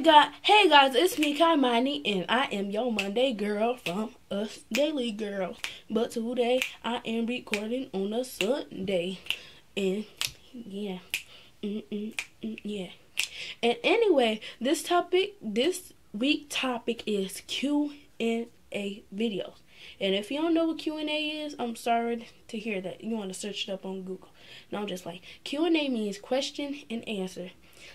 Hey guys, hey guys, it's me Kymani and I am your Monday girl from Us Daily Girls. But today I am recording on a Sunday. And yeah. Mm -mm -mm, yeah. And anyway, this topic this week topic is Q&A videos. And if you don't know what Q&A is, I'm sorry to hear that. You want to search it up on Google. No, I'm just like Q&A means question and answer.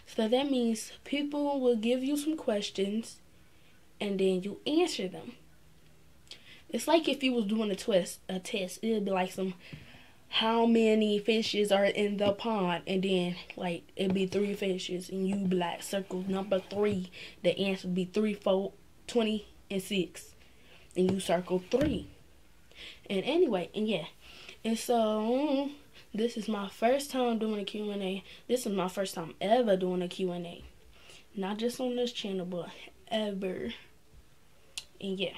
So that means people will give you some questions and then you answer them. It's like if you was doing a twist a test. It'd be like some how many fishes are in the pond and then like it'd be three fishes and you black circle number three. The answer would be three, four, twenty, and six. And you circle three. And anyway, and yeah. And so mm, this is my first time doing a Q&A. This is my first time ever doing a Q&A. Not just on this channel, but ever. And yeah.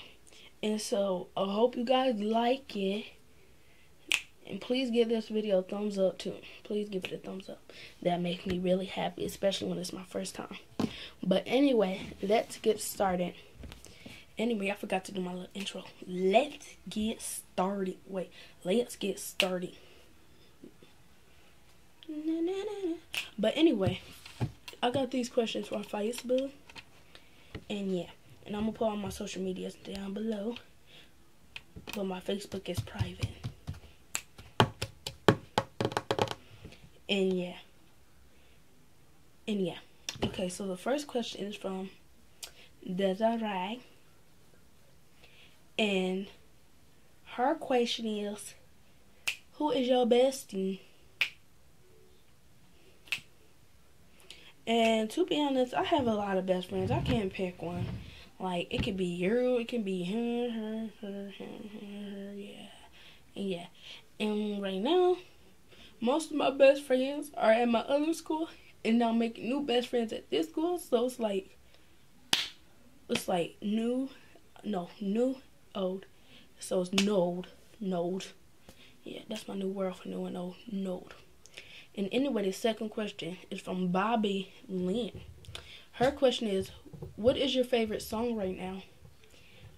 And so, I hope you guys like it. And please give this video a thumbs up too. Please give it a thumbs up. That makes me really happy, especially when it's my first time. But anyway, let's get started. Anyway, I forgot to do my little intro. Let's get started. Wait, let's get started. But anyway, I got these questions from Facebook. And yeah, and I'm going to put all my social medias down below. But my Facebook is private. And yeah. And yeah. Okay, so the first question is from Desiree. And her question is, who is your bestie? And to be honest, I have a lot of best friends. I can't pick one. Like it could be you, it can be her, her, her, her, her, yeah, and yeah. And right now, most of my best friends are at my other school, and I'm making new best friends at this school. So it's like, it's like new, no, new, old. So it's node, node. Yeah, that's my new word for new and old, node. And anyway, the second question is from Bobby Lynn. Her question is, what is your favorite song right now?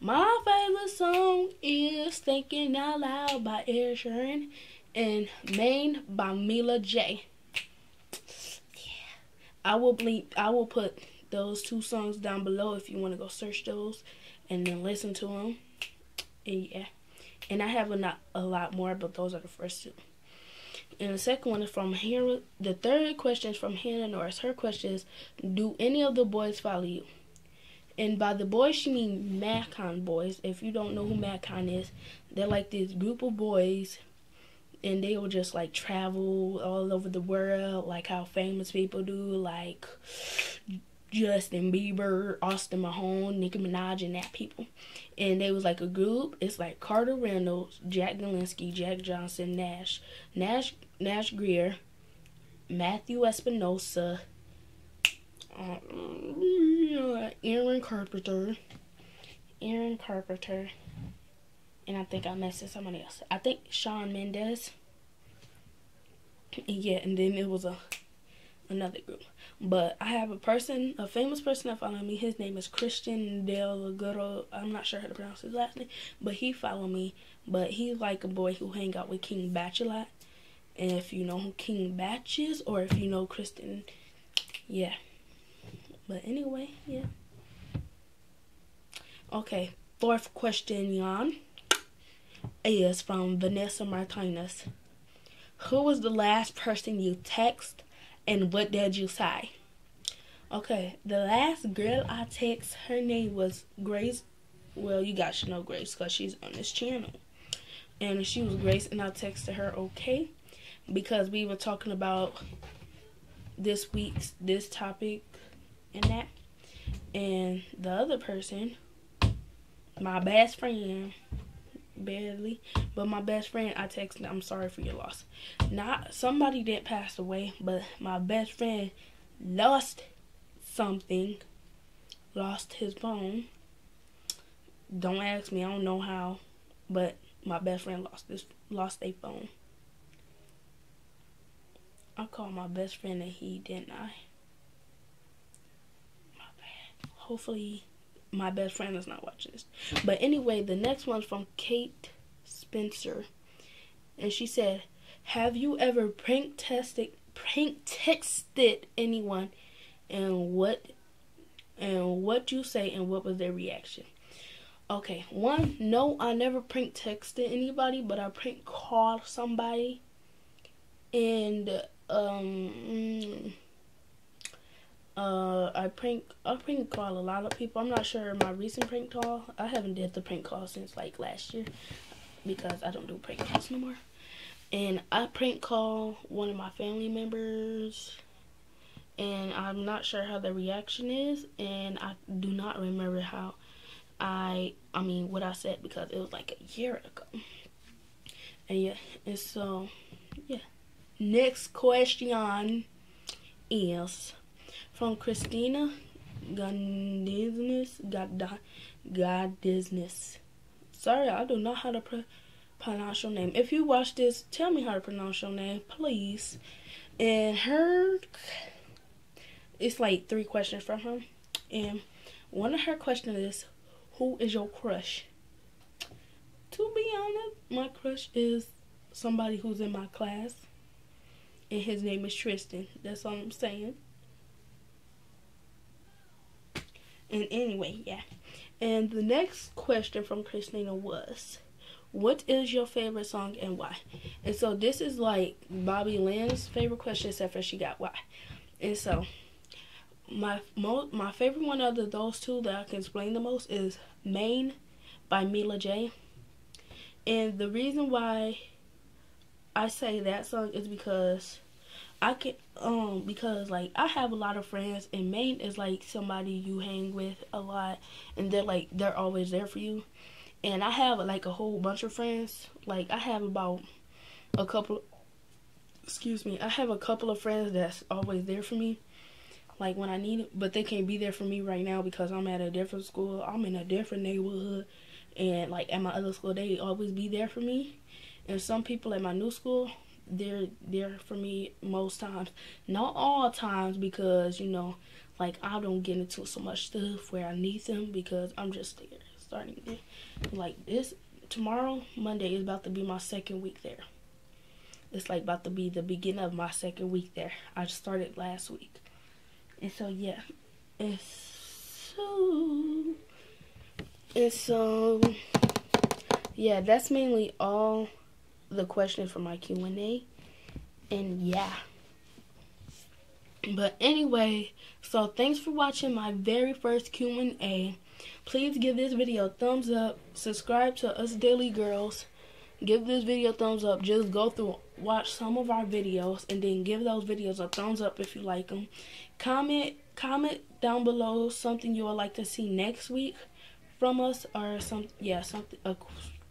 My favorite song is Thinking Out Loud by Ed Sheeran and Main by Mila J. Yeah. I will bleep I will put those two songs down below if you want to go search those and then listen to them. And yeah. And I have a, not, a lot more, but those are the first two. And the second one is from Hannah. The third question is from Hannah Norris. Her question is, do any of the boys follow you? And by the boys, she means Magcon boys. If you don't know who Magcon is, they're like this group of boys, and they will just like travel all over the world, like how famous people do, like Justin Bieber, Austin Mahone, Nicki Minaj, and that people. And they was like a group. It's like Carter Reynolds, Jack Gilinsky, Jack Johnson, Nash, Nash, Nash Grier, Matthew Espinosa, um, Aaron Carpenter, Aaron Carpenter, and I think I messed with somebody else. I think Shawn Mendes. Yeah, and then it was a another group. But I have a person, a famous person that follow me. His name is Christian Del Goro. I'm not sure how to pronounce his last name, but he follow me. But he's like a boy who hang out with King Bach a lot. And if you know who King Bach is, or if you know Kristen, yeah. But anyway, yeah. Okay, fourth question, Jan, is from Vanessa Martinez. Who was the last person you text and what did you say? Okay, the last girl I text, her name was Grace. Well, you guys should know Grace because she's on this channel. And she was Grace, and I texted her okay because we were talking about this week's this topic and that. And the other person, my best friend, barely. But my best friend, I texted, I'm sorry for your loss. Not somebody didn't pass away, but my best friend lost something, lost his phone. Don't ask me, I don't know how, but my best friend lost this, lost a phone. I called my best friend and he didn't I. My bad. hopefully my best friend is not watching this. But anyway, the next one's from Kate Spencer. And she said, Have you ever prank tested prank texted anyone and what and what you say and what was their reaction? Okay, one, no, I never prank texted anybody, but I prank called somebody. And um mm, uh, I prank I prank call a lot of people. I'm not sure my recent prank call. I haven't did the prank call since like last year because I don't do prank calls no more. And I prank call one of my family members, and I'm not sure how the reaction is, and I do not remember how I I mean what I said because it was like a year ago. And yeah, and so yeah. Next question is from Christina Godisness. God, Godisness. Sorry, I do not know how to pr- pronounce your name. If you watch this, tell me how to pronounce your name, please. And her, it's like three questions from her. And one of her questions is, who is your crush? To be honest, my crush is somebody who's in my class. And his name is Tristan. That's all I'm saying. And anyway, yeah. And the next question from Christina was, what is your favorite song and why? And so this is like Bobby Lynn's favorite question, except for she got why. And so my mo- my favorite one of those two that I can explain the most is Main by Mila J. And the reason why I say that song is because I can um because like I have a lot of friends and Main is like somebody you hang with a lot and they're like they're always there for you. And I have like a whole bunch of friends. Like I have about a couple excuse me, I have a couple of friends that's always there for me. Like when I need it, but they can't be there for me right now because I'm at a different school. I'm in a different neighborhood and like at my other school they always be there for me. And some people at my new school, they're there for me most times. Not all times because, you know, like I don't get into so much stuff where I need them because I'm just there starting there. Like this tomorrow, Monday is about to be my second week there. It's like about to be the beginning of my second week there. I started last week. And so yeah. It's so and so yeah, that's mainly all the questions for my Q&A. And yeah. But anyway, so thanks for watching my very first Q&A. Please give this video a thumbs up. Subscribe to Us Daily Girls. Give this video a thumbs up. Just go through, watch some of our videos, and then give those videos a thumbs up if you like them. Comment, comment down below something you would like to see next week from us, or some, yeah, something a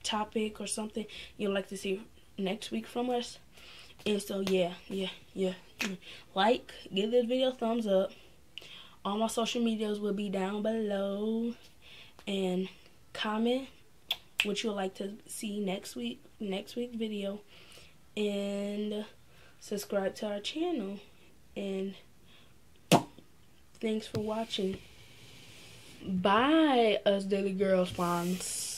topic or something you'd like to see next week from us. And so yeah, yeah, yeah. Like, give this video a thumbs up. All my social medias will be down below. And comment what you would like to see next week, next week video. And subscribe to our channel. And thanks for watching. Bye, us Daily Girls fans.